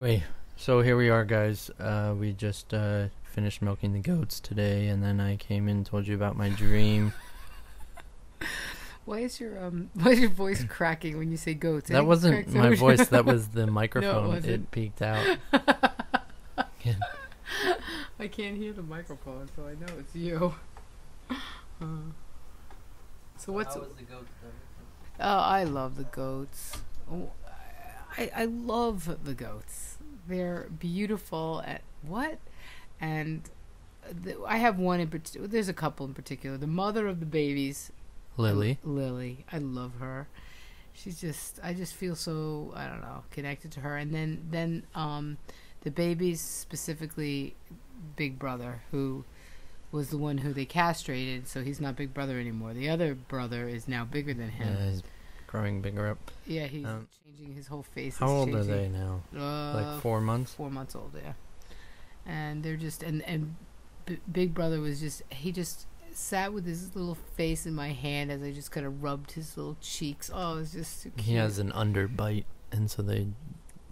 Wait, so here we are, guys. Uh, we just uh, finished milking the goats today, and then I came in and told you about my dream. Why is your um why is your voice cracking when you say goats? that Anything wasn't my voice. That was the microphone. wasn't. it peaked out. I can't hear the microphone, so I know it's you. Uh, so what's? the goat? Oh, I love the goats. Oh, I I love the goats. They're beautiful at what? And the, I have one in particular. There's a couple in particular. The mother of the babies, Lily. Lily. I love her. She's just I just feel so I don't know, connected to her. And then then um the babies specifically Big Brother who was the one who they castrated, so he's not Big Brother anymore. The other brother is now bigger than him. Yeah, growing bigger up. Yeah, he's Um, changing his whole face. How old are they now? Uh, Like four months. four months old, yeah. And they're just and and B- Big Brother was just he just sat with his little face in my hand as I just kind of rubbed his little cheeks. Oh, it was just so. He has an underbite, and so they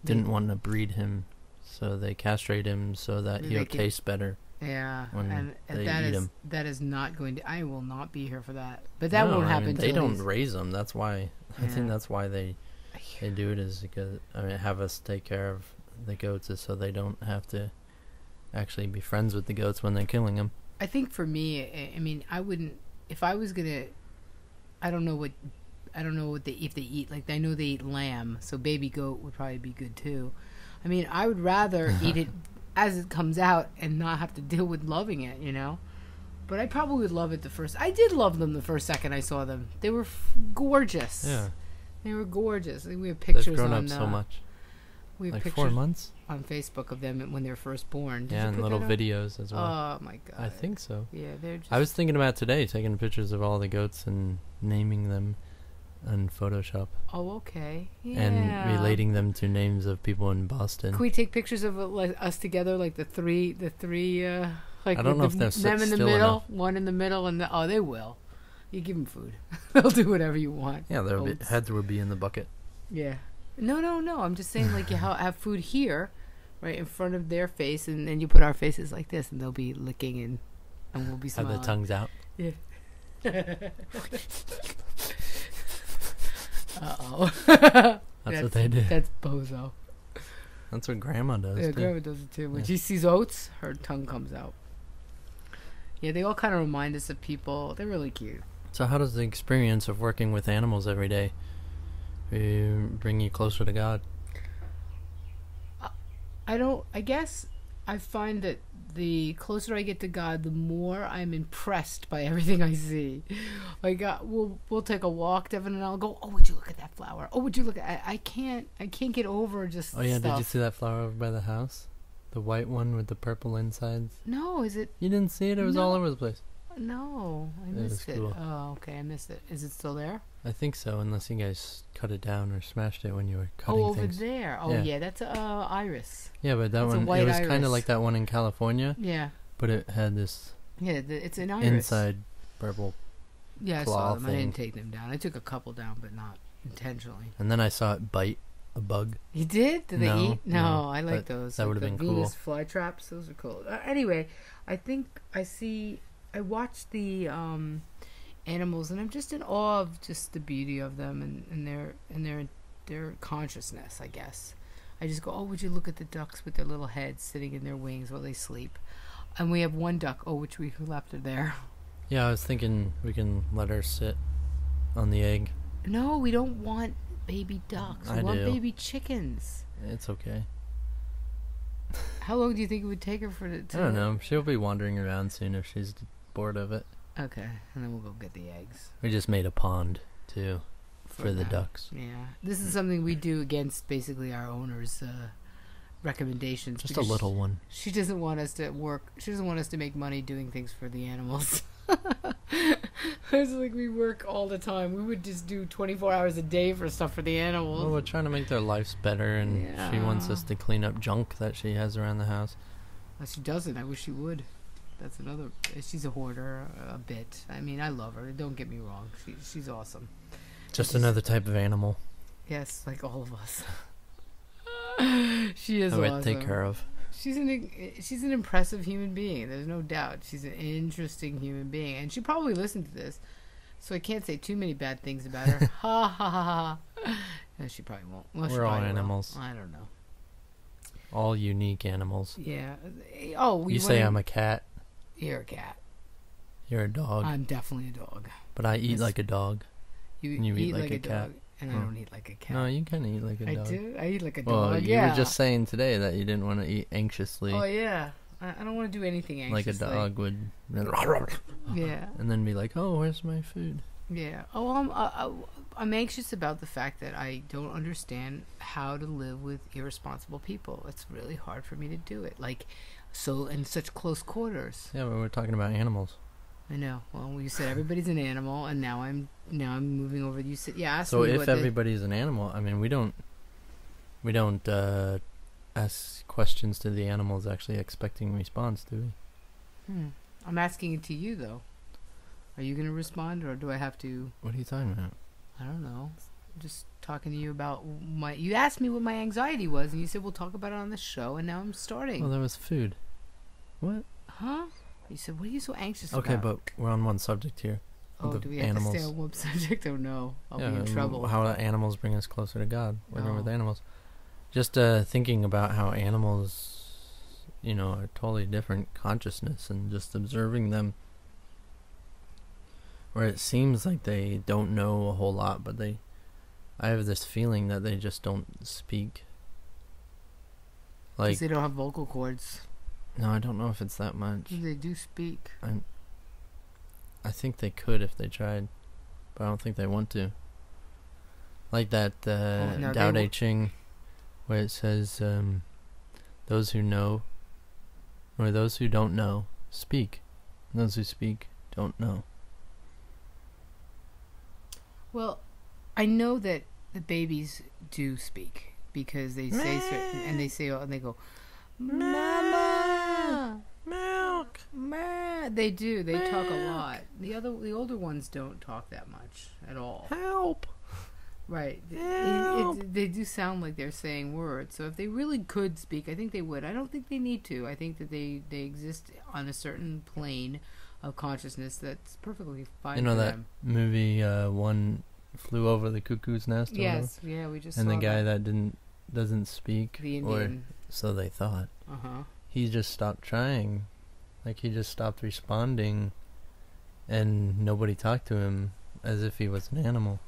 didn't want to breed him, so they castrate him so that They he'll can- taste better. yeah, when and, and they that eat is 'em. that is not going to. I will not be here for that. But that No, won't I happen. mean, they don't raise them. That's why. I think that's why they they do it is because I mean have us take care of the goats is so they don't have to actually be friends with the goats when they're killing them. I think for me, I- I mean, I wouldn't if I was gonna. I don't know what, I don't know what they if they eat. Like I know they eat lamb, so baby goat would probably be good too. I mean, I would rather eat it as it comes out and not have to deal with loving it, you know. But I probably would love it the first. I did love them the first second I saw them. They were f- gorgeous. Yeah, they were gorgeous. I think we have they've pictures grown on up so uh, much. We have Like pictures four months. on Facebook of them when they were first born. Did yeah, you and little videos as well. Oh my god! I think so. Yeah, they're just. I was thinking about today taking pictures of all the goats and naming them on Photoshop Oh, okay. Yeah. and relating them to names of people in Boston. Can we take pictures of uh, like us together, like the three, the three, uh, like I don't know if the, they're them in the still middle, enough. one in the middle, and the, oh, they will. You give them food, they'll do whatever you want. yeah, their be- heads would be in the bucket. Yeah. No, no, no. I'm just saying, like you ha- have food here, right in front of their face, and then you put our faces like this, and they'll be licking and and we'll be Have their tongues out. Yeah. uh oh. That's, what they do. That's bozo. That's what Grandma does Yeah, too. Grandma does it too. When Yeah. she sees oats, her tongue comes out. Yeah, they all kind of remind us of people. They're really cute. So how does the experience of working with animals every day uh, bring you closer to God? I don't. I guess I find that the closer I get to God, the more I'm impressed by everything I see. Like uh, we'll we'll take a walk, Devan and I'll go. Oh, would you look at that flower? Oh, would you look at? I, I can't. I can't get over just. Oh yeah, stuff. did you see that flower over by the house? The white one with the purple insides. No, is it? You didn't see it? It was all over the place. No, I missed it. cool. Oh, okay, I missed it. Is it still there? I think so, unless you guys cut it down or smashed it when you were cutting things. oh, over things. there. Oh, Yeah. yeah, that's uh iris. Yeah, but that That's one, it was kind of like that one in California, Yeah, but it had this yeah, the, it's an iris. inside purple. Yeah, I saw them. I didn't take them down. I took a couple down, but not intentionally. And then I saw it bite a bug. You did? Did they No, eat? No, no, I like those. that like would've the been cool. Venus fly traps. Those are cool. Uh, anyway, I think I see. I watch the um, animals, and I'm just in awe of just the beauty of them and, and their and their their consciousness. I guess. I just go, oh, would you look at the ducks with their little heads sitting in their wings while they sleep? And we have one duck. Oh, which we left her there. Yeah, I was thinking we can let her sit on the egg. No, we don't want baby ducks. We I want do. baby chickens. It's okay. How long do you think it would take her for it to? I don't know. She'll be wandering around soon if she's bored of it. Okay, and then we'll go get the eggs We just made a pond too for the now. ducks. Yeah, this is something we do against basically our owner's uh, recommendations. Just a little one. She doesn't want us to work. She doesn't want us to make money doing things for the animals. it's like we work all the time. We would just do 24 hours a day for stuff for the animals. Well, we're trying to make their lives better, and she wants us to clean up junk that she has around the house. Well, she doesn't. I wish she would. That's another. She's a hoarder a bit. I mean, I love her. Don't get me wrong. She, she's awesome. Just another type of animal. Yes, like all of us. she is I awesome. take care of. She's an she's an impressive human being. There's no doubt. She's an interesting human being, and she probably listened to this, so I can't say too many bad things about her. ha ha ha ha. No, she probably won't. Well, We're all probably will. animals. I don't know. All unique animals. Yeah. Oh, we you say I'm a cat. You're a cat. You're a dog. I'm definitely a dog. but I eat Yes. like a dog. You, You eat, like, a, cat. dog, and I don't eat like a cat. No, you can eat like a I dog. I do. I eat like a Well, dog. you yeah. were just saying today that you didn't want to eat anxiously Oh yeah. I, I don't want to do anything like a dog would. Yeah. And then be like, oh, where's my food? Yeah. Oh, I'm uh, uh, I'm anxious about the fact that I don't understand how to live with irresponsible people. It's really hard for me to do it. Like, so in such close quarters. Yeah, but we're talking about animals. I know. Well, you said everybody's an animal, and now I'm now I'm moving over. You said yeah. So if what the- everybody's an animal, I mean, we don't, we don't uh, ask questions to the animals actually expecting response, do we? Hmm. I'm asking it to you though. Are you going to respond, or do I have to? What are you talking about? I don't know. I'm just talking to you about my. You asked me what my anxiety was, and you said we'll talk about it on the show, and now I'm starting. Well, there was food. What? huh? You said, "What are you so anxious Okay, about?" Okay, but we're on one subject here. oh, do we have animals. to stay on one subject? Oh no, I'll yeah, be in trouble. How animals bring us closer to God. We're Working with Oh. animals. Just uh, thinking about how animals, you know, are totally different consciousness, and just observing them. Where it seems like they don't know a whole lot, but they, I have this feeling that they just don't speak. Like, they don't have vocal cords. No, I don't know if it's that much. They do speak. I. I think they could if they tried, but I don't think they want to. Like that uh, Oh, no, Tao Te Ching, where it says, um, "Those who know, or those who don't know, speak. Those who speak don't know." Well, I know that the babies do speak because they say certain, and they say and they go, "Mama. Ma." They do. They talk a lot. The other, the older ones don't talk that much at all. Help. Right. It- it- Help. it- they do sound like they're saying words. So if they really could speak, I think they would. I don't think they need to. I think that they, they exist on a certain plane of consciousness that's perfectly fine You know for that them. movie, uh, one flew over the cuckoo's nest. or whatever? Yes. Yeah, we just And the guy that. that didn't doesn't speak, the or Indian. so they thought. Uh huh. he just stopped trying. Like he just stopped responding and nobody talked to him as if he was an animal.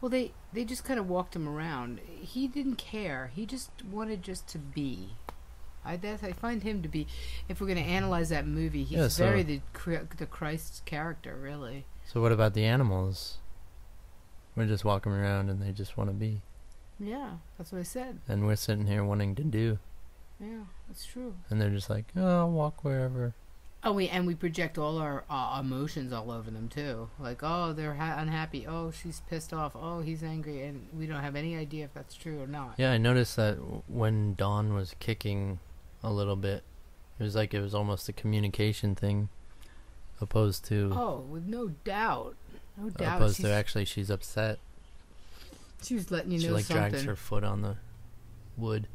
Well, they they just kind of walked him around. He didn't care. He just wanted just to be. I that I find him to be. If we're going to analyze that movie, he's Yeah, so- very the the Christ character, really. So what about the animals? We're just walking around and they just want to be. Yeah, that's what I said. And we're sitting here wanting to do. Yeah, that's true. And they're just like, oh, I'll walk wherever. Oh, we and we project all our uh, emotions all over them too. Like, oh, they're ha- unhappy. Oh, she's pissed off. Oh, he's angry, and we don't have any idea if that's true or not. Yeah, I noticed that when Dawn was kicking a little bit, it was like it was almost a communication thing opposed to Oh, with no doubt, no doubt. opposed she's, to actually she's upset. she was letting you she know She like something. drags her foot on the wood.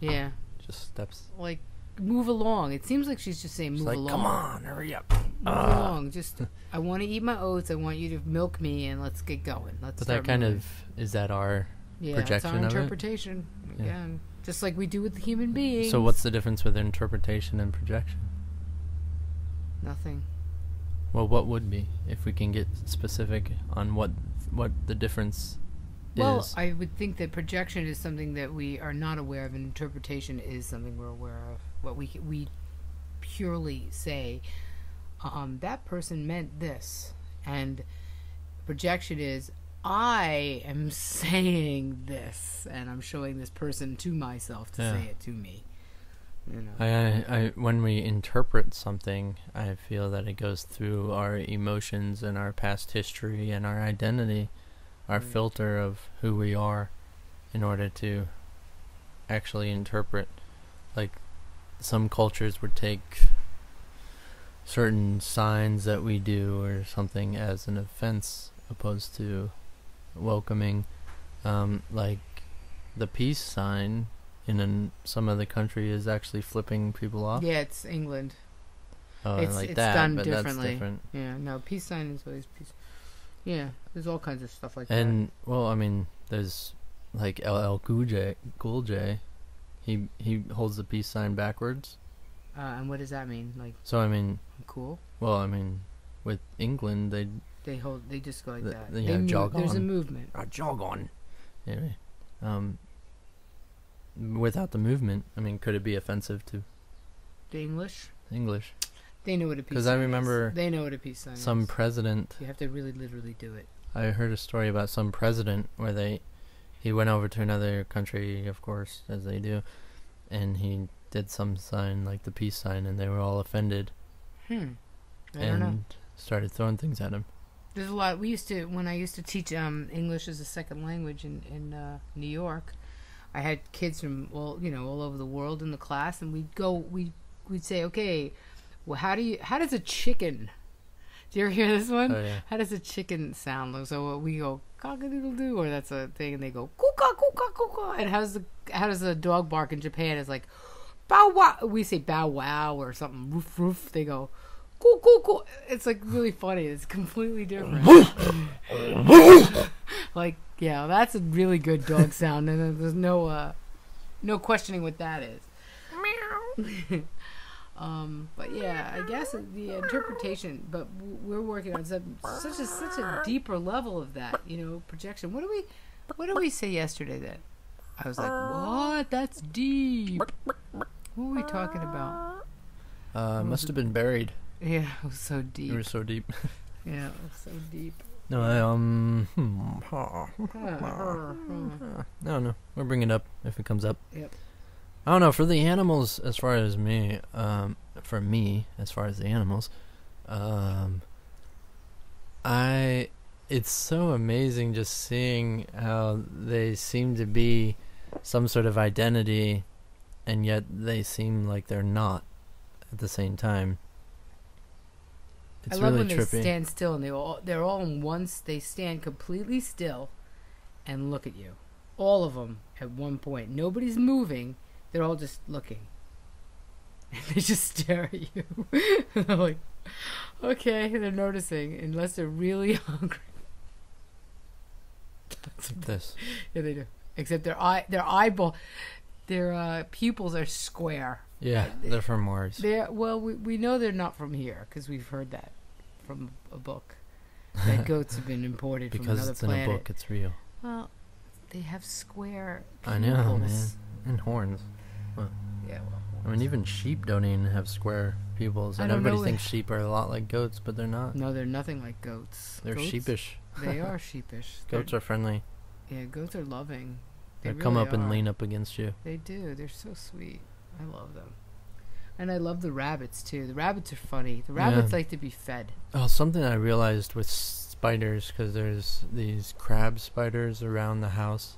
Yeah, Just steps like move along. It seems like she's just saying move She's like, along. come on, hurry up. move Ah. along. Just I want to eat my oats. I want you to milk me, and let's get going. Let's. But that kind moving. of is that our. yeah, projection it's our of it? interpretation Yeah. again, just like we do with the human beings. So what's the difference with interpretation and projection? nothing? Well, what would be if we can get specific on what what the difference Well, is? I would think that projection is something that we are not aware of, and interpretation is something we're aware of. What we we purely say, um, that person meant this, and projection is I am saying this, and I'm showing this person to myself to Yeah. say it to me. You know. I, I, I, when we interpret something, I feel that it goes through our emotions and our past history and our identity, our filter of who we are, in order to actually interpret. Like, some cultures would take certain signs that we do or something as an offense, opposed to welcoming. Um, like, the peace sign in an, some other country is actually flipping people off. Yeah, it's England. Oh, it's- like it's that, done but differently. that's different. Yeah, no, peace sign is always peace. Yeah, there's all kinds of stuff like that. And well, I mean, there's like LL Cool J. Cool J. He he holds the peace sign backwards. Uh, and what does that mean? Like, So I mean, cool? well, I mean, with England, they They hold. They just go like The- that. the, They uh, move- jog There's a movement. a jog on. Anyway, um, without the movement, I mean, could it be offensive to The English. English? They know what a peace. 'Cause I sign is. remember They know what a peace sign Some is. president You have to really literally do it. I heard a story about some president where they he went over to another country, of course, as they do, and he did some sign like the peace sign, and they were all offended Hmm. I and don't know. started throwing things at him. There's a lot. We used to when I used to teach um, English as a second language in in uh, New York. I had kids from all you know, all over the world in the class, and we'd go. We we'd say, okay, well, how do you? How does a chicken? Do you ever hear this one? Oh yeah, How does a chicken sound? So we go cock a doodle doo, or that's a thing, and they go kuka kuka kuka. And how's the how does a dog bark in Japan? It's like bow wow. We say bow wow or something. Roof roof. They go coo coo coo. It's like really funny. It's completely different. like yeah, that's a really good dog sound, and there's no uh no questioning what that is. Um, but yeah, I guess the interpretation. But we're working on some, such a such a deeper level of that, you know, projection. What do we, what did we say yesterday? That I was like, what? That's deep. What were we talking about? uh, must have been buried. Yeah, it was so You deep. were so deep. Yeah, it was so deep. No, I, um, hmm, no, no, we'll bring it up if it comes up. Yep. I don't know for the animals. As far as me, um, for me, as far as the animals, um, I, it's so amazing just seeing how they seem to be some sort of identity, and yet they seem like they're not at the same time. It's I love really when trippy. they stand still and they all they're all in once they stand completely still and look at you. All of them at one point. Nobody's moving. They're all just looking. And they just stare at you. they're like, okay, they're noticing unless they're really hungry. like this. Yeah, they do. Except their eye, their eyeball, their uh, pupils are square. Yeah, they're from Mars. They're well, we we know they're not from here because we've heard that from a book that goats have been imported from because another it's planet. in a book, it's real. Well, they have square. I know, pupils. man. And horns. Yeah, well, I mean, even sheep don't even have square pupils, I and don't everybody thinks sheep are a lot like goats, but they're not. no, they're nothing like goats. They're Goats- sheepish. They are sheepish. Goats are friendly. Yeah, goats are loving. They, They come up and lean up against you. They do. They're so sweet. I love them. And I love the rabbits too. The rabbits are funny. The rabbits Yeah. like to be fed. Oh, something I realized with spiders, because there's these crab spiders around the house.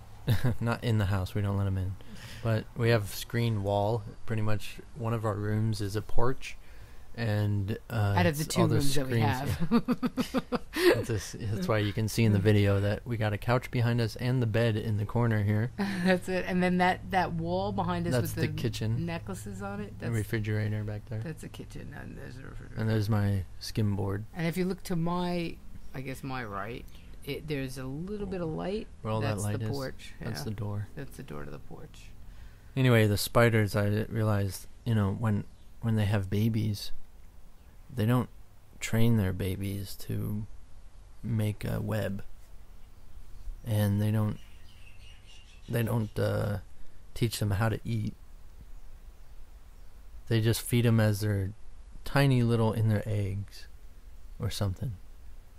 Not in the house, we don't let them in. But we have screen wall. Pretty much one of our rooms is a porch. And uh, Out of the two rooms that we have. It's just- that's why you can see in the video that we got a couch behind us and the bed in the corner here. That's it. And then that that wall behind us That's with the kitchen. necklaces on it. The refrigerator back there. that's a kitchen. And there's a refrigerator. And there's my skim board. And if you look to my, I guess my right, it, there's a little bit of light. Where all that that's light the is. porch. That's yeah. the door. That's the door to the porch. Anyway, the spiders. I realized, you know, when when they have babies, they don't train their babies to make a web, and they don't they don't uh, teach them how to eat. They just feed them as they're tiny little in their eggs, or something,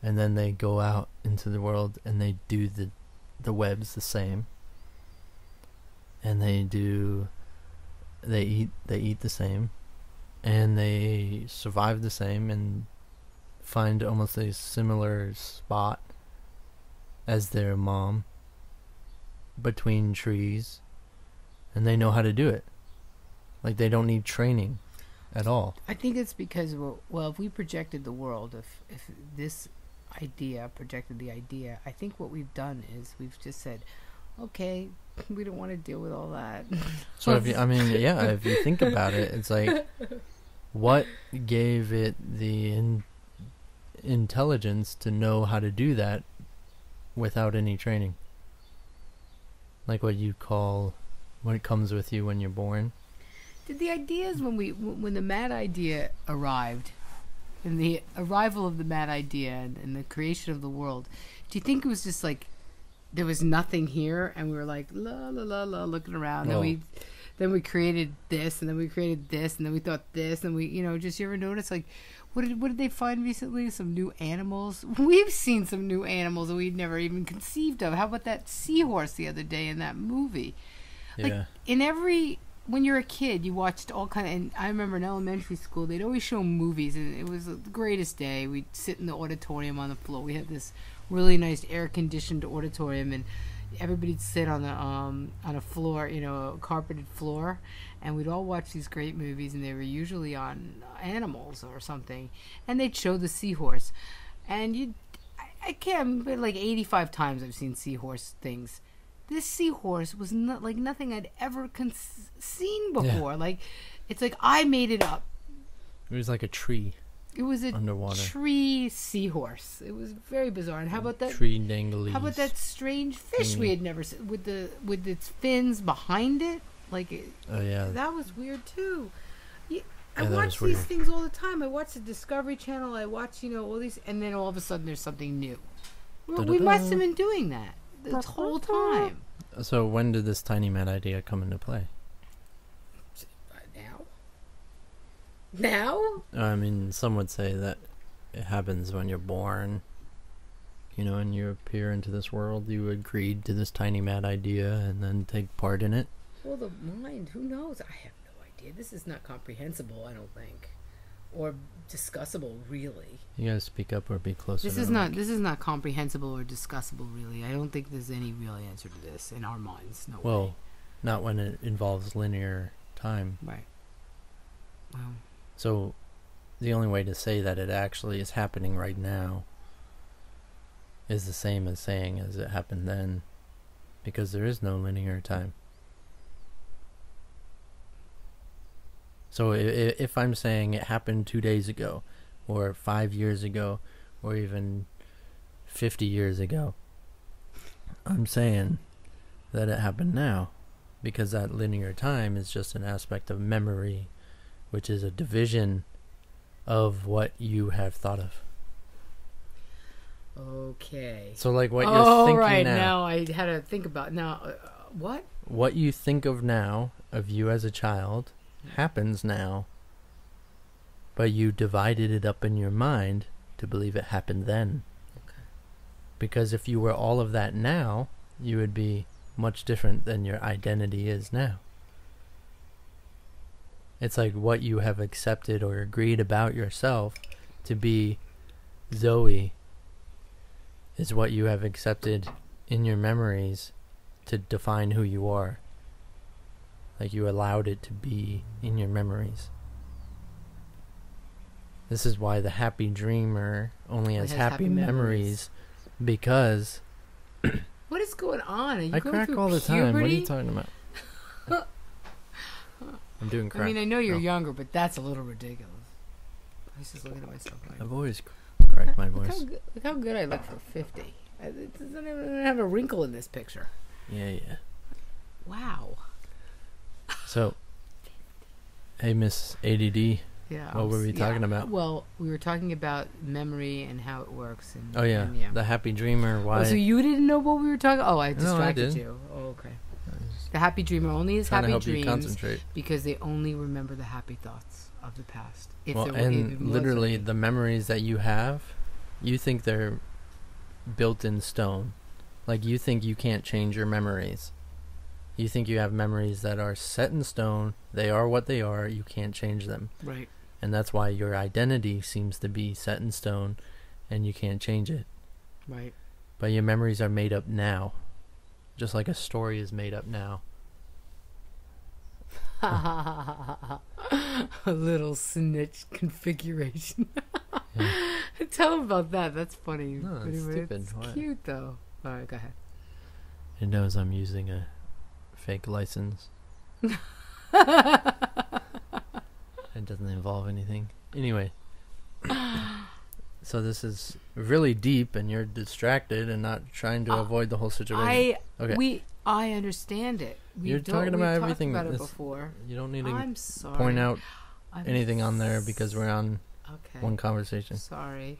and then they go out into the world and they do the the webs the same and they do they eat they eat the same and they survive the same and find almost a similar spot as their mom between trees and they know how to do it. Like they don't need training at all. I think it's because well, if we projected the world, if if this idea projected the idea, I think what we've done is we've just said, okay, we don't want to deal with all that. So if you, I mean, yeah, if you think about it, it's like, what gave it the in, intelligence to know how to do that without any training? Like what you call, when it comes with you when you're born. Did the ideas when we when the mad idea arrived, and the arrival of the mad idea and, and the creation of the world, do you think it was just like there was nothing here, and we were like la la la la looking around, Well- and we then we created this, and then we created this, and then we thought this, and we you know just you ever notice like. What did, what did they find recently? Some new animals. We've seen some new animals that we'd never even conceived of. How about that seahorse the other day in that movie? Like, Yeah. in every when you're a kid you watched all kind of and i remember in elementary school they'd always show movies and it was the greatest day we'd sit in the auditorium on the floor we had this really nice air conditioned auditorium and everybody'd sit on the um on a floor you know a carpeted floor. And we'd all watch these great movies and they were usually on animals or something. And they'd show the seahorse. And you I, I can't but like 85 times i've seen seahorse things. This seahorse was not like nothing I'd ever con- seen before. Like, it's like I made it up. It was like a tree It was a underwater. tree seahorse. It was very bizarre. And how about that? tree dangly. How about that strange fish we had never seen with the with its fins behind it? Like it, Oh yeah. that was weird too. Yeah, I Yeah, that watch these weird. things all the time. I watch the Discovery Channel. I watch you know all these, and then all of a sudden there's something new. Well, we must have been doing that this whole time. So when did this tiny mad idea come into play? Now? Now? I mean, some would say that it happens when you're born. You know, and you appear into this world, you agreed to this tiny mad idea and then take part in it. Well, the mind, who knows? I have no idea. This is not comprehensible, I don't think. Or discussable, really. You gotta speak up or be closer. This is not mic. this is not comprehensible or discussable, really. I don't think there's any real answer to this in our minds. No Well, way. not when it involves linear time. Right. Well, So, the only way to say that it actually is happening right now is the same as saying as it happened then, because there is no linear time. So, if I'm saying it happened two days ago, or five years ago, or even 50 years ago, I'm saying that it happened now, because that linear time is just an aspect of memory which is a division of what you have thought of. okay. So, like what you're oh, thinking right. now, Now I had to think about now. Uh, what? what you think of now of you as a child happens now, but you divided it up in your mind to believe it happened then. Okay. Because if you were all of that now, you would be much different than your identity is now. It's like what you have accepted or agreed about yourself to be Zoe is what you have accepted in your memories to define who you are. Like you allowed it to be in your memories. This is why the happy dreamer only has, has happy, happy memories. memories. because What is going on? Are you I going crack all the time. What are you talking about? I'm doing crack. I mean, I know you're No. younger, but that's a little ridiculous. I was just looking at myself. Like, I've always cr- cracked my look, how voice. look how good I look for 50. I- It doesn't even have a wrinkle in this picture. Yeah, yeah. Wow. So, hey, Miss ADD. Yeah. What were we yeah. talking about? Well, we were talking about memory and how it works. And, Oh yeah, and yeah. the happy dreamer. Oh, Why? so you didn't know what we were talking? Oh, I No, I distracted you. Oh, okay. The happy dreamer only has happy dreams concentrate. because they only remember the happy thoughts of the past. If well, there were- if it and literally the memories that you have, you think they're built in stone. Like you think you can't change your memories. You think you have memories that are set in stone. They are what they are. You can't change them. right. And that's why your identity seems to be set in stone and you can't change it. Right. But your memories are made up now. Just like a story is made up now. a little snitch configuration. Yeah. Tell him about that. That's funny. No, it's anyway, stupid. It's Why? cute though. All right, go ahead. It knows I'm using a fake license. It doesn't involve anything. Anyway. so this is really deep and you're distracted and not trying to Uh, avoid the whole situation. I Okay. we I understand it. We You're talking about everything about it before. you don't need to I'm sorry. point out I'm anything on there because we're on okay. one conversation. Sorry.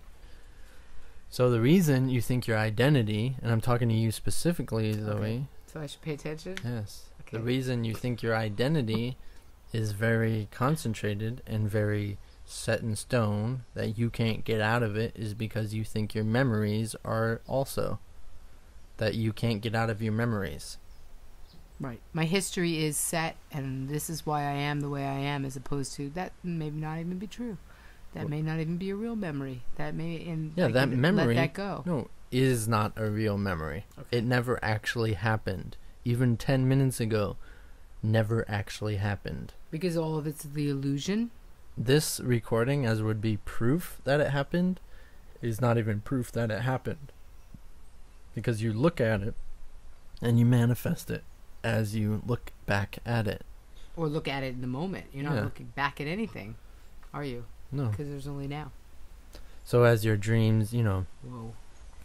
So the reason you think your identity, and I'm talking to you specifically, Zoe. Okay. So I should pay attention. Yes. Okay. The reason you think your identity is very concentrated and very set in stone that you can't get out of it is because you think your memories are also that you can't get out of your memories. Right. My history is set, and this is why I am the way I am, as opposed to that may not even be true. That may not even be a real memory. That may and Yeah, I that memory- Let that go. No, is not a real memory. Okay. It never actually happened. Even 10 minutes ago never actually happened. Because all of it's the illusion. This recording as would be proof that it happened is not even proof that it happened. Because you look at it and you manifest it as you look back at it. Or look at it in the moment. You're not Yeah. looking back at anything, are you? No. Because there's only now. So as your dreams, you know, Whoa.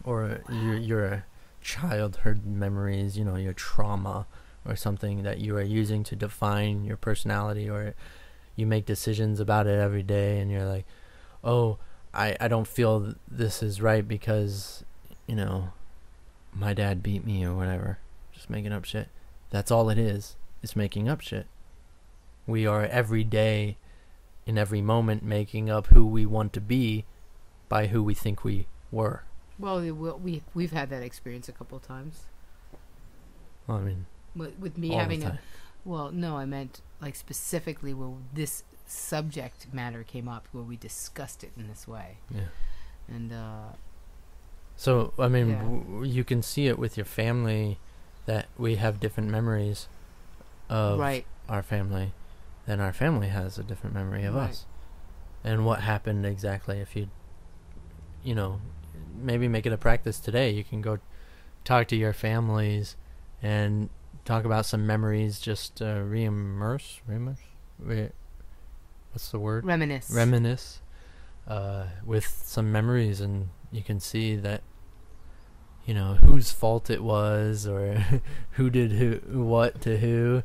or your your childhood memories, you know, your trauma or something that you are using to define your personality or you make decisions about it every day and you're like, "Oh, I I don't feel this is right because, you know, my dad beat me or whatever." Just making up shit. That's all it is. It's making up shit. We are every day in every moment making up who we want to be by who we think we were. Well, we- we we we've had that experience a couple of times. Well, I mean, With, with me having a well, no, I meant like specifically where this subject matter came up, where we discussed it in this way, Yeah. and uh, So I mean, Yeah. w- you can see it with your family that we have different memories of right, our family, then our family has a different memory of Right. us, and what happened exactly. If you, you know, maybe make it a practice today. You can go talk to your families and talk about some memories. Just uh, re-immerse, re-immerse, what's the word? reminisce. reminisce uh, with some memories, and you can see that you know whose fault it was, or who did who what to who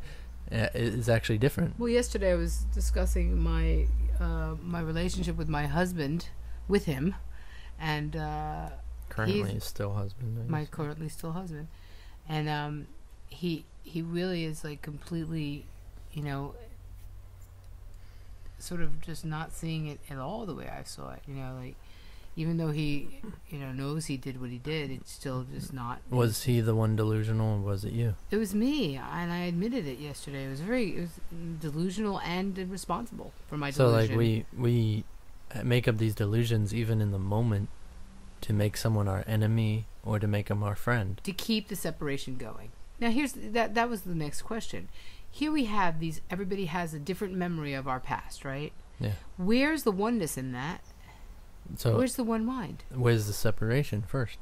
uh, is actually different. Well, yesterday I was discussing my uh, my relationship with my husband, with him, and uh, Currently, still husband. My currently still husband, and um, he he really is like completely, you know, sort of just not seeing it at all the way I saw it. You know, like even though he you know knows he did what he did, it's still just not. was he the one delusional, or was it you? It was me, and I admitted it yesterday. It was very it was delusional and irresponsible for my So delusion. like we we make up these delusions even in the moment to make someone our enemy or to make them our friend. to keep the separation going. Now here's that that was the next question. Here we have these everybody has a different memory of our past, right? Yeah. Where's the oneness in that? So Where's the one mind? where's the separation first?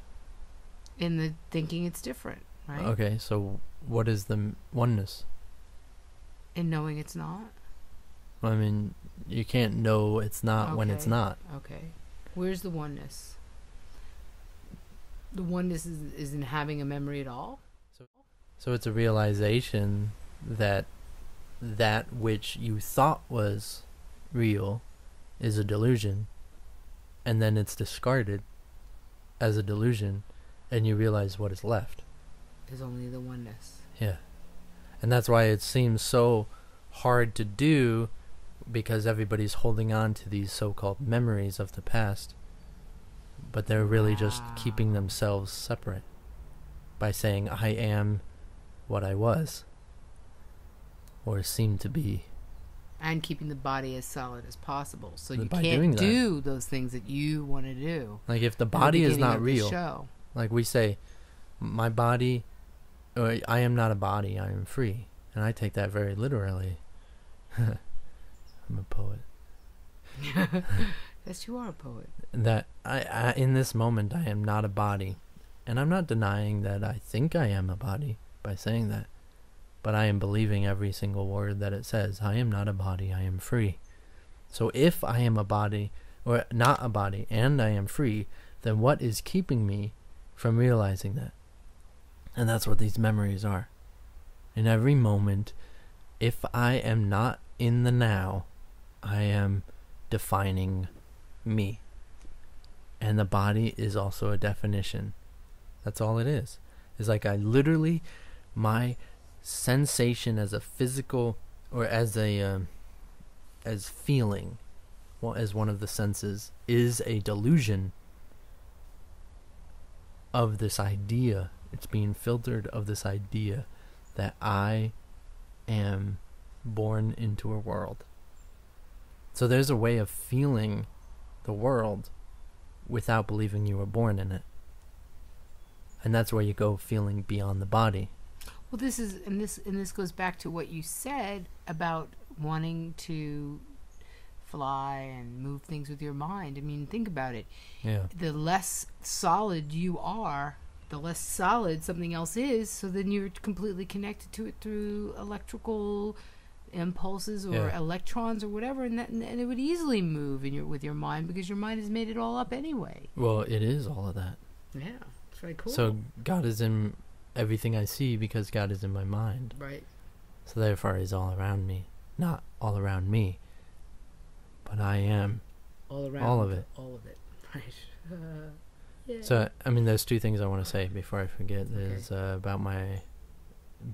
In the thinking it's different, right? Okay, so what is the oneness? In knowing it's not. I mean, you can't know it's not when it's not. Okay. Where's the oneness? The oneness is, is in having a memory at all? So it's a realization that that which you thought was real is a delusion, and then it's discarded as a delusion, and you realize what is left. Is only the oneness. Yeah. And that's why it seems so hard to do because everybody's holding on to these so called memories of the past. But they're really just keeping themselves separate by saying, I am what I was or seemed to be. And keeping the body as solid as possible. So But you can't that- do those things that you want to do. Like if the in the body is not real, show. like we say, my body, or I am not a body, I am free. And I take that very literally. I'm a poet. yes, you are a poet. that I, I in this moment I am not a body And I'm not denying that I think I am a body by saying that. But I am believing every single word that it says. I am not a body, I am free. So if I am a body, or not a body, and I am free, then what is keeping me from realizing that? And that's what these memories are. In every moment, if I am not in the now, I am defining me. And the body is also a definition. That's all it is. It's like I literally, my sensation as a physical or as a um, as feeling, well, as one of the senses, is a delusion of this idea. It's being filtered of this idea that I am born into a world. So there's a way of feeling the world without believing you were born in it. And that's where you go feeling beyond the body. Well, this is and this and this goes back to what you said about wanting to fly and move things with your mind. I mean, think about it. Yeah. The less solid you are, the less solid something else is. So then you're completely connected to it through electrical impulses or Yeah. electrons or whatever, and that and it would easily move in your with your mind because your mind has made it all up anyway. Well, it is all of that. Yeah, it's very cool. So God is in everything I see because God is in my mind. right. So therefore he's all around me. Not all around me. But I am. all around All of it. all of it right uh, yeah. So I mean there's two things I want to say before I forget. Okay. There's uh, about my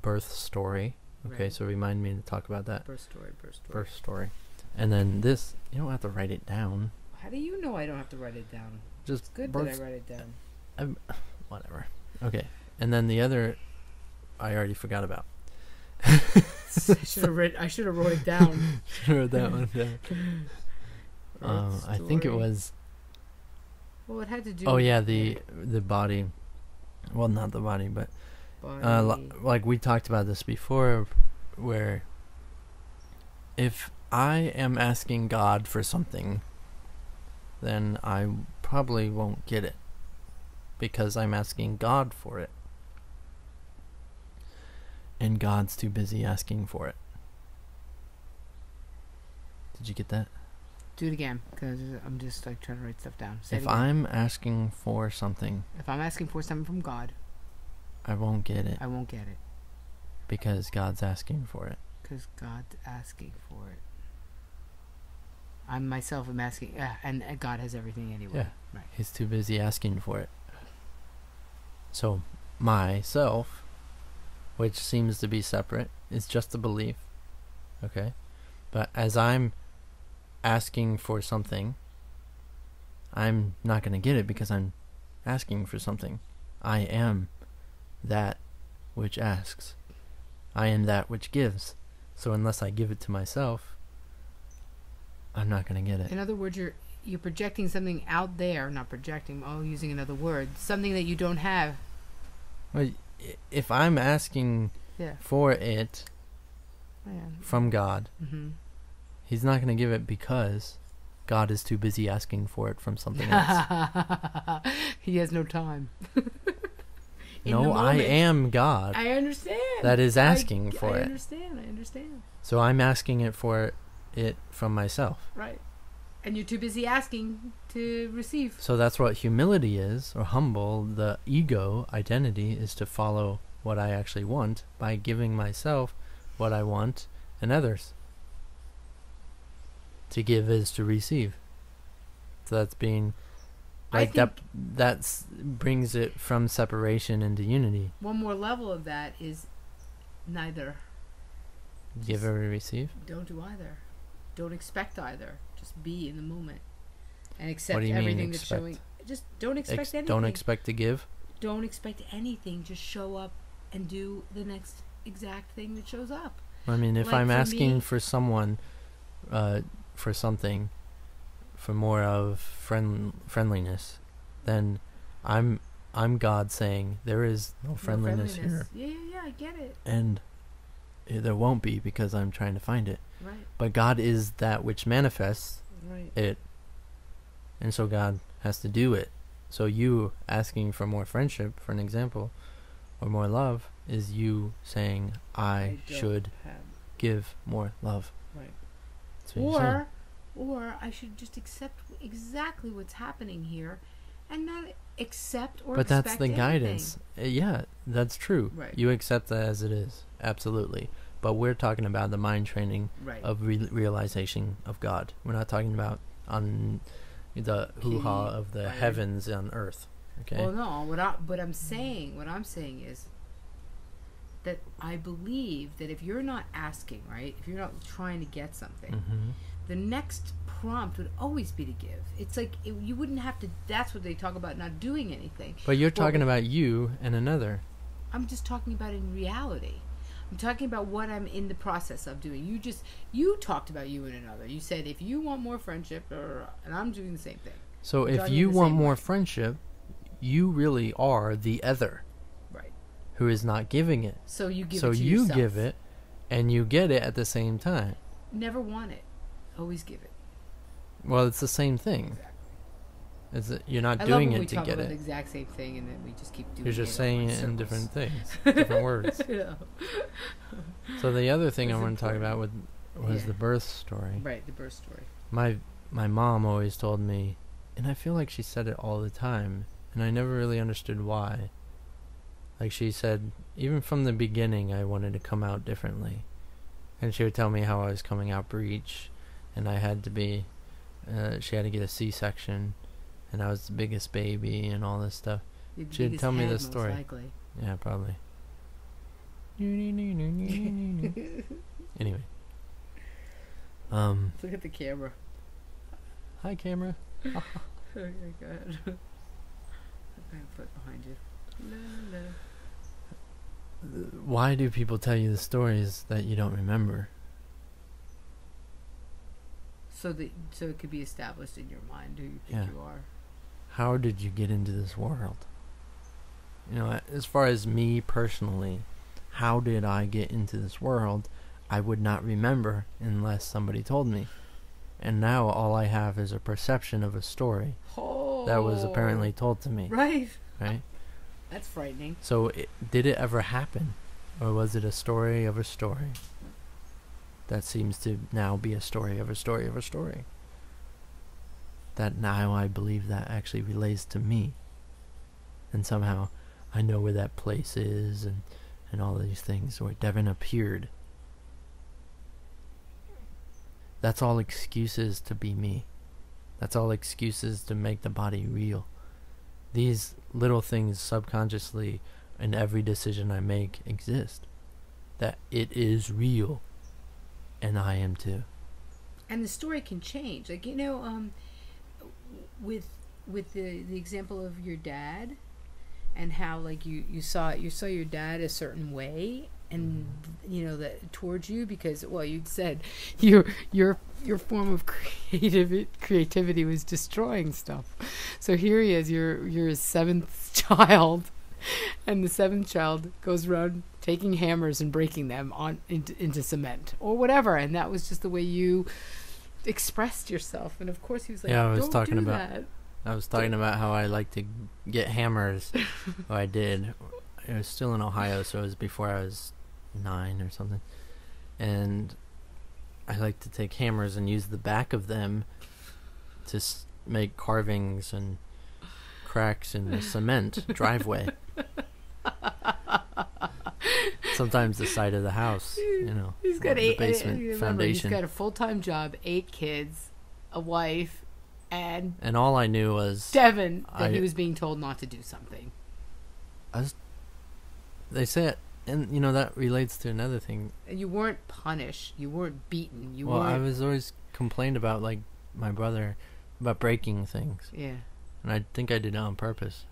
birth story. Okay, Right. so remind me to talk about that birth story birth story birth story. And then this, you don't have to write it down. how do you know i don't have to write it down Just it's good birth that i write it down I'm, whatever. Okay. And then the other I already forgot about. i should have writ- i should have wrote it down wrote that one down. Um, I think it was well it had to do Oh yeah, the the body. Well, not the body, but body. uh, like we talked about this before, where if I am asking God for something, then I probably won't get it because I'm asking God for it, and God's too busy asking for it. Did you get that? do it again because i'm just like trying to write stuff down Say If. I'm asking for something, if i'm asking for something from god I won't get it i won't get it because God's asking for it. because god's asking for it i myself am asking uh, and uh, god has everything anyway Yeah. right He's too busy asking for it. So, myself, which seems to be separate, is just a belief. Okay? But as I'm asking for something, I'm not going to get it because I'm asking for something. I am that which asks. I am that which gives. So, unless I give it to myself, I'm not going to get it. In other words, you're you're projecting something out there, not projecting. Oh, using another word, something that you don't have. Well, if I'm asking Yeah. for it Yeah. from God, Mm-hmm. He's not going to give it because God is too busy asking for it from something else. he has no time. No, I am God. I understand. that is I- asking for I it. I understand. I understand. So I'm asking it for it from myself. Right. And you're too busy asking to receive. So that's what humility is, or humble. The ego identity is to follow what I actually want by giving myself what I want and others. To give is to receive. So that's being like that. That's brings it from separation into unity. One more level of that is neither. Give or receive. Don't do either. Don't expect either. Just be in the moment and accept you mean, everything that's expect? showing. Just don't expect Ex- anything. don't expect to give. don't expect anything. Just show up and do the next exact thing that shows up. I mean, if Like I'm for asking me- for someone, uh, for something, for more of friend friendliness, then I'm I'm God saying there is no No friendliness, here, Yeah, yeah, yeah. I get it. and eh, there won't be because I'm trying to find it. Right, But God is that which manifests right. it, and so God has to do it. So you asking for more friendship, for an example, or more love, is you saying I, don't should have- give more love. Right. Or or I should just accept exactly what's happening here and not accept or but that's the anything. guidance. Uh, Yeah, that's true. Right. You accept that as it is, absolutely. But we're talking about the mind training right of re- realization of God. We're not talking about on the hoo ha of the heavens on earth. Okay. well no what I what I'm saying what I'm saying is that I believe that if you're not asking right if you're not trying to get something hmm the next prompt would always be to give it's like it, you wouldn't have to that's what they talk about not doing anything But you're Well, talking about you and another. I'm just talking about in reality. I'm talking about what I'm in the process of doing. You just you talked about you and another. You said if you want more friendship, or, and I'm doing the same thing. So We're if you want more way. friendship, you really are the other Right. who is not giving it. So you give so it to you yourself. give it and you get it at the same time. Never want it. Always give it. Well, it's the same thing. Exactly. That you're not I doing it to get it. the exact same thing, and then we just keep doing. You're just it saying it in different things, different words. So the other thing I want to talk about with was Yeah. the birth story. Right, the birth story. My my mom always told me, and I feel like she said it all the time, and I never really understood why. Like she said, even from the beginning, I wanted to come out differently, and she would tell me how I was coming out breech, and I had to be, uh, she had to get a C-section, and I was the biggest baby and all this stuff. You're the She'd tell me this story. likely. Yeah, probably. anyway. Um. Look at the camera. Hi, camera. Okay, go ahead. I'm gonna behind you. La, la. Why do people tell you the stories that you don't remember? So that so it could be established in your mind who you think Yeah. you are. How did you get into this world? You know, as far as me personally, how did I get into this world? I would not remember unless somebody told me. And now all I have is a perception of a story Oh, that was apparently oh. told to me, right. right? That's frightening. So, it, did it ever happen? Or was it a story of a story? That seems to now be a story of a story of a story. That now I believe that actually relates to me. And somehow I know where that place is and, and all these things where Devan appeared. That's all excuses to be me. That's all excuses to make the body real. These little things subconsciously in every decision I make exist. That it is real. And I am too. And the story can change. Like you know, um, with with the the example of your dad, and how like you you saw you saw your dad a certain way, and mm-hmm. you know that towards you because well you said your your your form of creative creativity was destroying stuff. So here he is, your your seventh child, and the seventh child goes around taking hammers and breaking them on into, into cement or whatever, and that was just the way you expressed yourself. And of course, he was like, Yeah, I was "Don't talking about- that." I was talking about how I like to get hammers. or I did. It was still in Ohio, so it was before I was nine or something. And I like to take hammers and use the back of them to s- make carvings and cracks in the cement driveway. Sometimes the side of the house, you know, He's got eight. the basement remember, foundation. He's got a full time job, eight kids, a wife, and and all I knew was Devan that he was being told not to do something. they said, and you know that relates to another thing And you weren't punished. You weren't beaten. You well, weren't. I was always complained about like my brother about breaking things, yeah. and I think I did it on purpose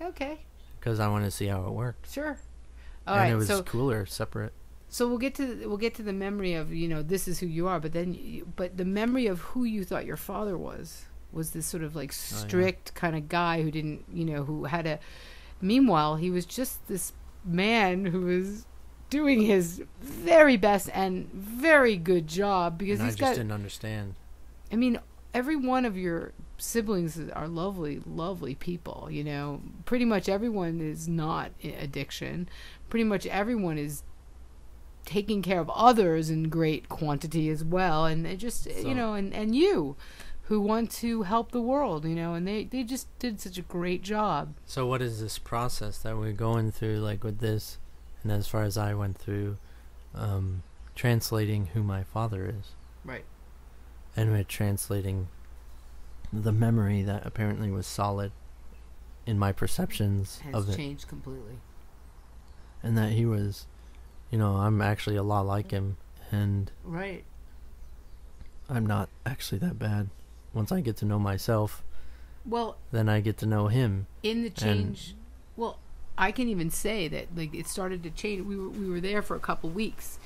Okay. because I wanted to see how it worked. Sure. All and right. it was so cooler, separate. so we'll get to we'll get to the memory of you know this is who you are, but then you, but the memory of who you thought your father was was this sort of like Oh, yeah. strict kind of guy who didn't you know who had a. Meanwhile, he was just this man who was doing his very best and very good job because and I just got. didn't understand. I mean, every one of your siblings are lovely, lovely people. You know, pretty much everyone is not addiction. Pretty much everyone is taking care of others in great quantity as well, and they just So- you know, and and you, who want to help the world, you know, and they they just did such a great job. So what is this process that we're going through, like with this, and as far as I went through, um, translating who my father is, Right. and we're translating the memory that apparently was solid in my perceptions Has of it, changed completely. and that he was, you know, I'm actually a lot like him, and Right. I'm not actually that bad. Once I get to know myself, Well, then I get to know him. in the change well i can even say that like it started to change we were, we were there for a couple weeks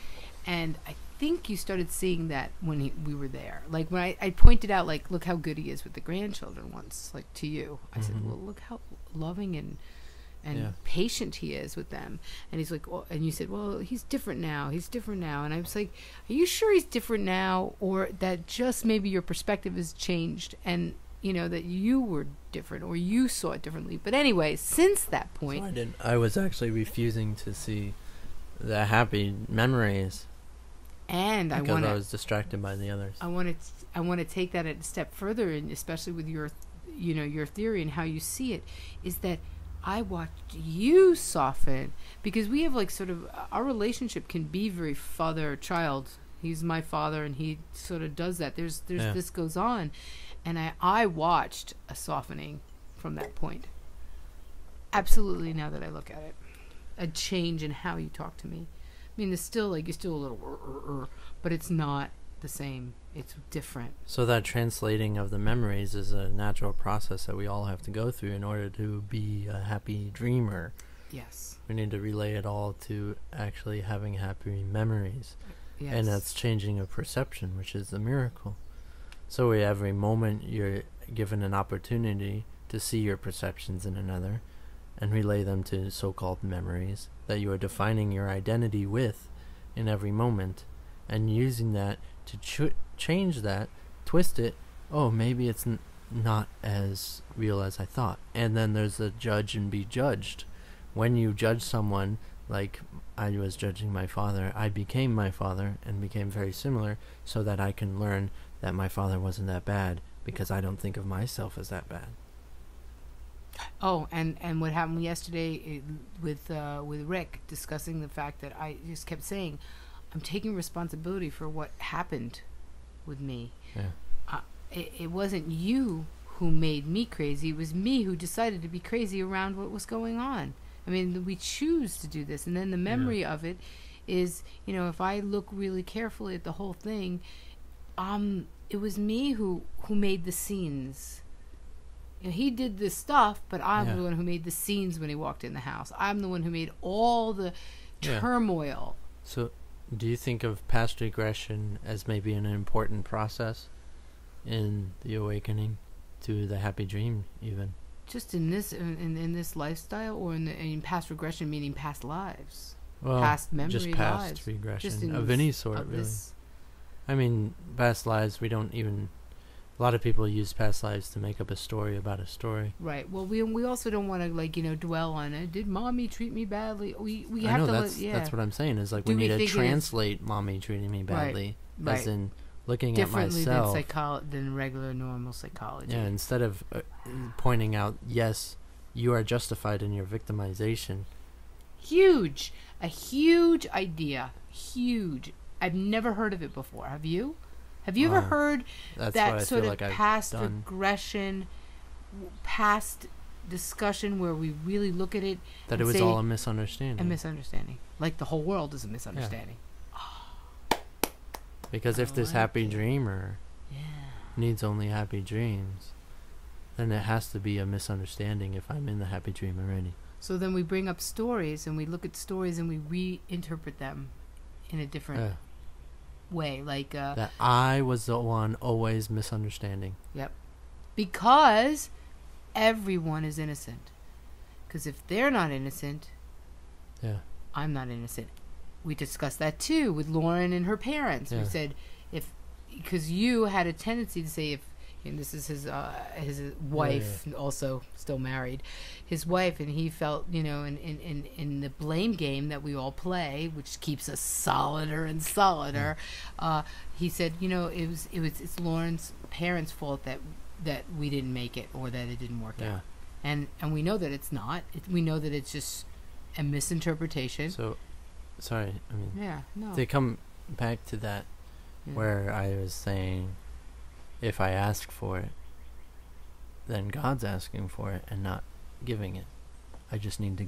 and i think you started seeing that when he, we were there like when I, I pointed out like look how good he is with the grandchildren once like to you i said Mhm. well look how loving and and Yeah. patient he is with them and he's like well, and you said well he's different now he's different now and i was like are you sure he's different now or that just maybe your perspective has changed and you know that you were different or you saw it differently but anyway since that So I point didn't. I was actually refusing to see the happy memories and i because want I, was distracted by the others. i want to i want to take that a step further and especially with your you know your theory and how you see it is that i watched you soften. Because we have like sort of our relationship can be very father child. He's my father and he sort of does that. There's there's Yeah. this goes on. And i i watched a softening from that point. Absolutely now that i look at it. A change in how you talk to me i mean it's still like you're still a little "Er, er, er," but it's not the same it's different So that translating of the memories is a natural process that we all have to go through in order to be a happy dreamer. yes We need to relay it all to actually having happy memories. yes And that's changing of perception, which is the miracle. So every moment you're given an opportunity to see your perceptions in another and relay them to so-called memories that you are defining your identity with in every moment and using that to ch- change that, twist it. Oh, maybe it's n- not as real as I thought. And then there's the judge and be judged. When you judge someone, like I was judging my father, I became my father and became very similar so that I can learn that my father wasn't that bad because I don't think of myself as that bad. Oh, and and what happened yesterday with uh, with Rick discussing the fact that I just kept saying, I'm taking responsibility for what happened with me. Yeah. Uh, it, it wasn't you who made me crazy. It was me who decided to be crazy around what was going on. I mean, we choose to do this, and then the memory of it is, you know, if I look really carefully at the whole thing, um, it was me who who made the scenes. You know, he did this stuff, but I'm Yeah. the one who made the scenes when he walked in the house. I'm the one who made all the Yeah. turmoil. So, do you think of past regression as maybe an important process in the awakening to the happy dream, even? Just in this in, in, in this lifestyle, or in the in past regression, meaning past lives, Well, past memory just past lives, regression just of this- any sort, of really. I mean, past lives, we don't even. A lot of people use past lives to make up a story about a story. Right. Well, we we also don't want to like you know dwell on it. Did mommy treat me badly? We we I have know to that's yeah that's what I'm saying. Is like Do we need to think it is- translate "mommy treating me Right, badly" as right. in looking differently at than myself. psycholo- than regular normal psychology. Yeah, instead of uh, pointing out, yes, you are justified in your victimization. Huge, a huge idea. Huge. I've never heard of it before. Have you? Have you ever Wow. heard that sort of like past done. regression, past discussion where we really look at it That it was all a misunderstanding. a misunderstanding? Like the whole world is a misunderstanding. because if this like happy it. dreamer Yeah. needs only happy dreams, then it has to be a misunderstanding if I'm in the happy dream already. So then we bring up stories and we look at stories and we reinterpret them in a different Yeah. Way. Like, uh, that I was the one always misunderstanding. Yep. Because everyone is innocent. Because if they're not innocent, Yeah. I'm not innocent. We discussed that too with Lauren and her parents. We said if because you had a tendency to say if and this is his uh, his wife, also still married, his wife, and he felt you know in, in, in, in the blame game that we all play, which keeps us solider and solider. Uh, he said, you know, it was it was it's Lauren's parents' fault that that we didn't make it or that it didn't work Yeah. out, and and we know that it's not. It, we know that it's just a misinterpretation. So, sorry. I mean, yeah, no. to come back to that, yeah. where I was saying, if I ask for it, then God's asking for it and not giving it. I just need to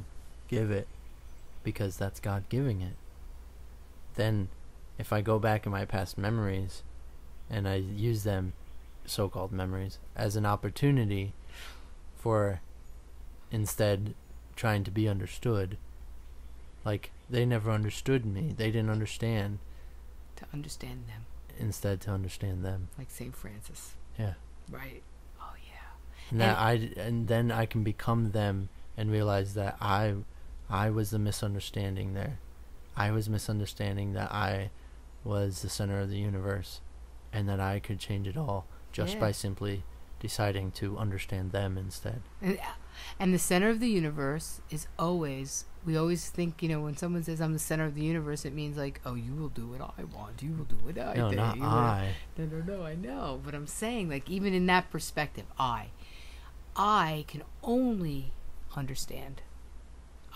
give it because that's God giving it. Then, if I go back in my past memories and I use them, so called memories, as an opportunity for instead trying to be understood, like they never understood me, they didn't understand, to understand them, instead to understand them. like Saint Francis, Yeah. right? Oh yeah. And that I and then I can become them and realize that I I was the misunderstanding there. I was misunderstanding that I was the center of the universe and that I could change it all just Yeah. by simply deciding to understand them instead. And, uh, and the center of the universe is always, we always think, you know, when someone says, I'm the center of the universe, it means like, oh, you will do what I want. You will do what I no, think. not will- I. No, no, no, I know. But I'm saying, like, even in that perspective, I, I can only understand.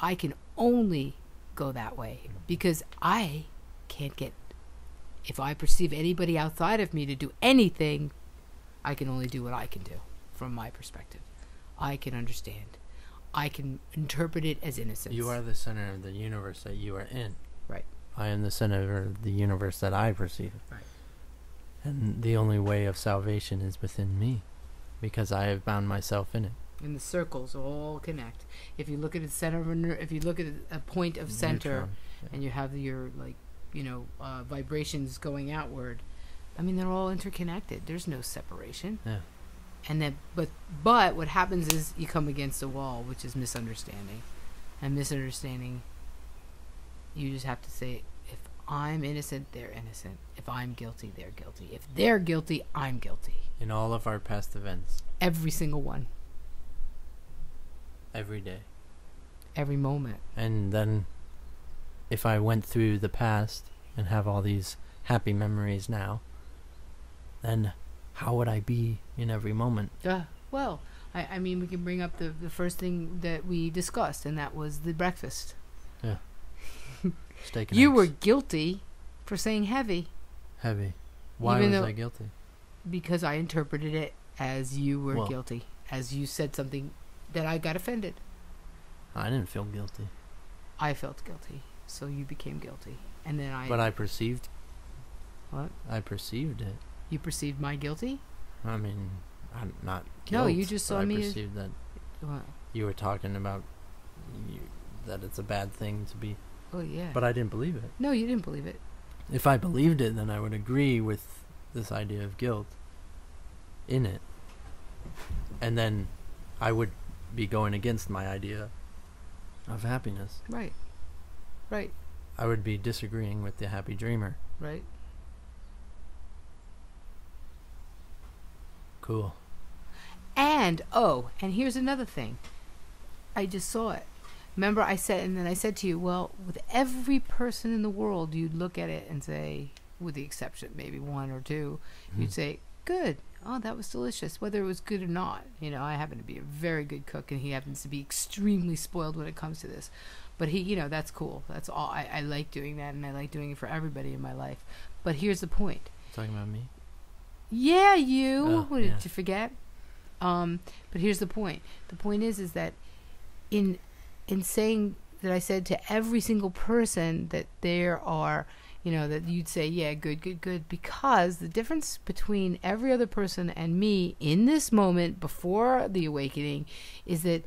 I can only go that way because I can't get. If I perceive anybody outside of me to do anything, I can only do what I can do from my perspective. I can understand. I can interpret it as innocence. You are the center of the universe that you are in. Right. I am the center of the universe that I perceive. Right. And the only way of salvation is within me because I have bound myself in it. and the circles all connect. If you look at the center of a, ner- if you look at a point of center, Neutron. and you have your like, you know, uh, vibrations going outward, I mean they're all interconnected. There's no separation. Yeah. And then, but but what happens is you come against a wall, which is misunderstanding, and misunderstanding. You just have to say, if I'm innocent, they're innocent. If I'm guilty, they're guilty. If they're guilty, I'm guilty. In all of our past events, Every single one, every day. every moment. And then if I went through the past and have all these happy memories now, then how would I be in every moment? Uh, well, I, I mean, we can bring up the, the first thing that we discussed, and that was the breakfast. Steak and You eggs. were guilty for saying heavy heavy. Why Even was I guilty? because I interpreted it as you were Well- guilty, as you said something that I got offended. I didn't feel guilty. I felt guilty, so you became guilty, and then I. But I perceived what I perceived it. You perceived my guilty? I mean, I'm not No, you just saw I me as- perceived that What? you were talking about you, that it's a bad thing to be Oh yeah. but I didn't believe it. no, you didn't believe it. If I believed it, then I would agree with this idea of guilt in it. And then I would be going against my idea of happiness. Right. Right. I would be disagreeing with the happy dreamer. Right. Cool. And oh, and here's another thing. I just saw it. Remember, I said, and then I said to you, well, with every person in the world, you'd look at it and say, with the exception maybe one or two, you'd Hmm. say, good. Oh, that was delicious, whether it was good or not. You know, I happen to be a very good cook, and he happens to be extremely spoiled when it comes to this. But he, you know, that's cool. That's all. I, I like doing that, and I like doing it for everybody in my life. But here's the point. Talking about me? Yeah, you. Oh, what, did yeah. you forget? Um, but here's the point. The point is, is that in in saying that I said to every single person that there are, you know, that you'd say, yeah, good, good, good, because the difference between every other person and me in this moment before the awakening is that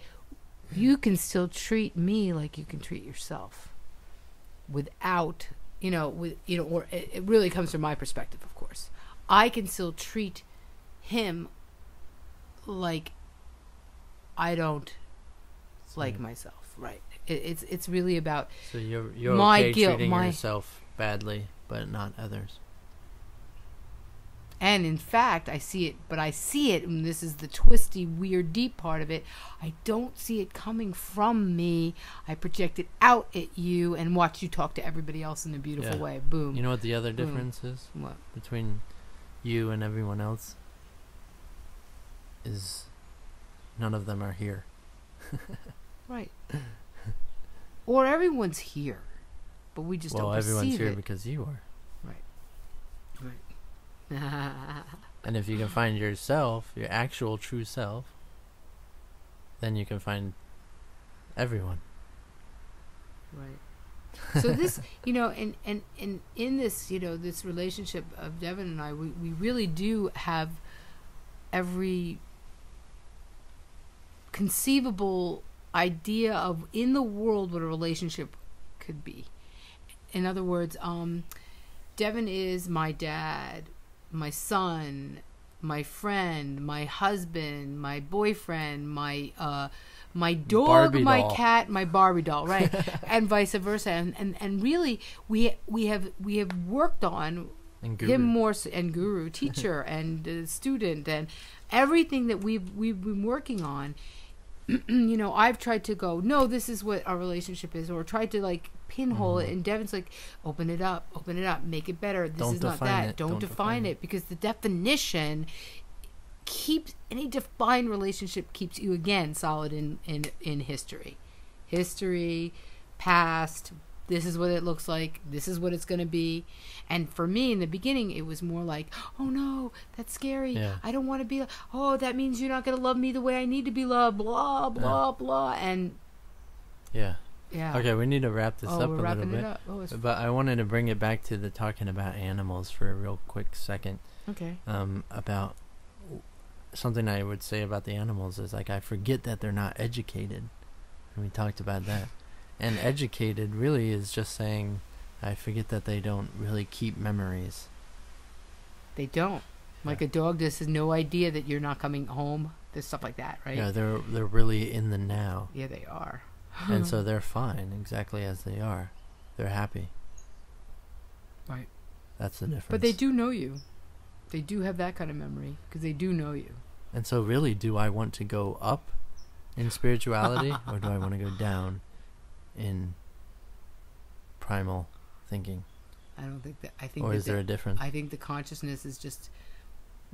you can still treat me like you can treat yourself without you know with you know or it, it really comes from my perspective i can still treat him like i don't like hmm. myself right it, it's it's really about So you're you're My okay guilt, treating my- yourself badly, but not others. And in fact, I see it, but I see it, and this is the twisty, weird, deep part of it. I don't see it coming from me. I project it out at you and watch you talk to everybody else in a beautiful Yeah. way. Boom. You know what the other Boom. difference is what? between you and everyone else? Is none of them are here. Right. or everyone's here, but we just well, don't everyone's here it. because you are. Right. Right. And if you can find yourself, your actual true self, then you can find everyone. Right. So this, you know, and and and in this, you know, this relationship of Devan and I, we we really do have every conceivable idea of in the world what a relationship could be. In other words, um, Devan is my dad, my son, my friend, my husband, my boyfriend, my uh, my dog, Barbie my doll. cat, my Barbie doll, right, and vice versa. And, and and really, we we have we have worked on him more and guru teacher and uh, student and everything that we've we've been working on you know i've tried to go no this is what our relationship is or tried to like pinhole it Mhm. and devan's like open it up open it up make it better this Don't is not that it. don't, Don't define define it because the definition keeps any defined relationship keeps you again solid in in in history history past this is what it looks like this is what it's going to be and for me in the beginning it was more like oh no that's scary Yeah. i don't want to be oh that means you're not going to love me the way i need to be loved blah blah blah and Yeah. yeah Okay, we need to wrap this oh up a little bit. oh But I wanted to bring it back to the talking about animals for a real quick second. okay Um, about something I would say about the animals is like I forget that they're not educated. And we talked about that. And educated really is just saying I forget that they don't really keep memories. they don't like a dog just has no idea that you're not coming home there's stuff like that right Yeah, they're they're really in the now. yeah they are and so they're fine exactly as they are. They're happy. Right. That's the difference. but they do know you they do have that kind of memory because they do know you And so, really, do I want to go up in spirituality or do I want to go down in primal thinking? i don't think that i think Or is they- there a difference? I think the consciousness is just.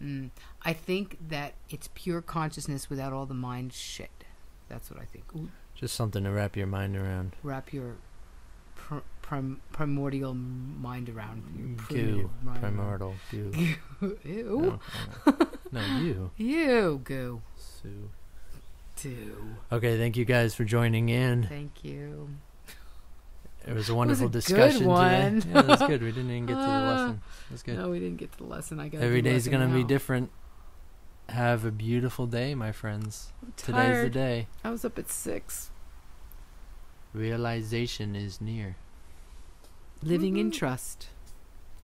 Mm, I think that it's pure consciousness without all the mind shit. That's what I think. Ooh, Just something to wrap your mind around. wrap your pr- prim- primordial mind around. Your Goo. mind around. Primordial. Goo. Ew. No, no. you. you. Ew. Goo. Sue. Do. Okay, thank you guys for joining in. Thank you. It was a wonderful good discussion one. today. Yeah, that's good. We didn't even get to the Uh, lesson. That's good. No, we didn't get to the lesson. I got Every day's gonna be different. Have a beautiful day, my friends. Today's the Tired. day. I was up at six. Realization is near. Living in trust.